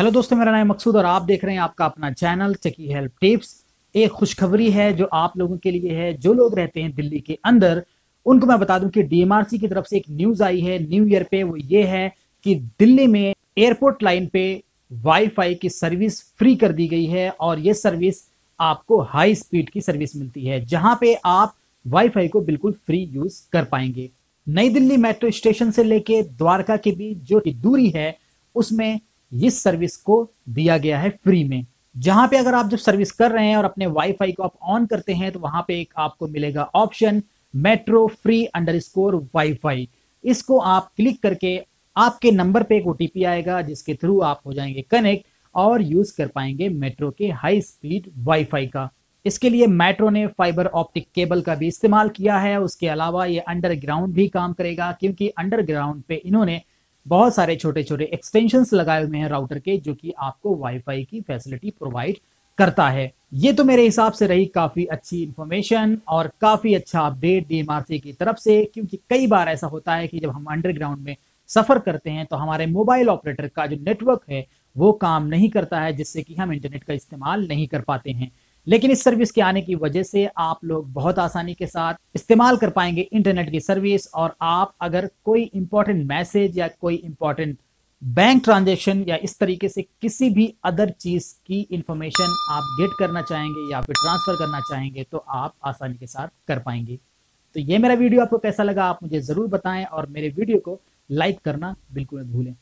Hello दोस्तों, मेरा नाम मकसूद और आप देख रहे हैं आपका अपना चैनल चकी हेल्प टिप्स। एक खुशखबरी है जो आप लोगों के लिए है, जो लोग रहते हैं दिल्ली के अंदर, उनको मैं बता दूँ कि डीएमआरसी की तरफ़ से एक न्यूज़ आई है न्यू ईयर पे वो ये है कि दिल्ली में एयरपोर्ट लाइन पे वाईफाई की सर्विस फ्री कर दी गई है और ये सर्विस आपको हाई स्पीड की सर्विस मिलती है, जहाँ पे आप वाईफाई को बिल्कुल फ्री यूज़ कर पाएँगे। नई दिल्ली मेट्रो स्टेशन से लेके द्वारका के बीच जो दूरी है, उसमें इस सर्विस को दिया गया है फ्री में। जहाँ पे अगर आप जब सर्विस कर रहे हैं और अपने वाईफाई को आप ऑन करते हैं तो वहाँ पे एक आपको मिलेगा option metro free underscore WiFi इसको आप क्लिक करके आपके नंबर पे एक ओटीपी आएगा, जिसके थ्रू आप हो जाएँगे कनेक्ट और यूज़ कर पाएँगे मेट्रो के हाई स्पीड वाईफाई का। इसके लिए मेट्रो ने फाइबर ऑप्टिक केबल का भी इस्तेमाल किया है। उसके अलावा ये अंडरग्राउंड भी काम करेगा, क्योंकि अंडरग्राउंड पे इन्होंने बहुत सारे छोटे छोटे एक्सटेंशन लगाए हुए हैं राउटर के, जो कि आपको वाईफाई की फैसिलिटी प्रोवाइड करता है। ये तो मेरे हिसाब से रही काफ़ी अच्छी इंफॉर्मेशन और काफ़ी अच्छा अपडेट डीएमआरसी की तरफ़ से, क्योंकि कई बार ऐसा होता है कि जब हम अंडरग्राउंड में सफ़र करते हैं तो हमारे मोबाइल ऑपरेटर का जो नेटवर्क है, वो काम नहीं करता है, जिससे कि हम इंटरनेट का इस्तेमाल नहीं कर पाते हैं। लेकिन इस सर्विस के आने की वजह से आप लोग बहुत आसानी के साथ इस्तेमाल कर पाएँगे इंटरनेट की सर्विस और आप अगर कोई इंपॉर्टेंट मैसेज या कोई इंपॉर्टेंट बैंक ट्रांजेक्शन या इस तरीके से किसी भी अदर चीज़ की इंफॉर्मेशन आप गेट करना चाहेंगे या फिर ट्रांसफ़र करना चाहेंगे तो आप आसानी के साथ कर पाएँगे। तो ये मेरा वीडियो आपको कैसा लगा आप मुझे ज़रूर बताएँ और मेरे वीडियो को लाइक करना बिल्कुल भूलें।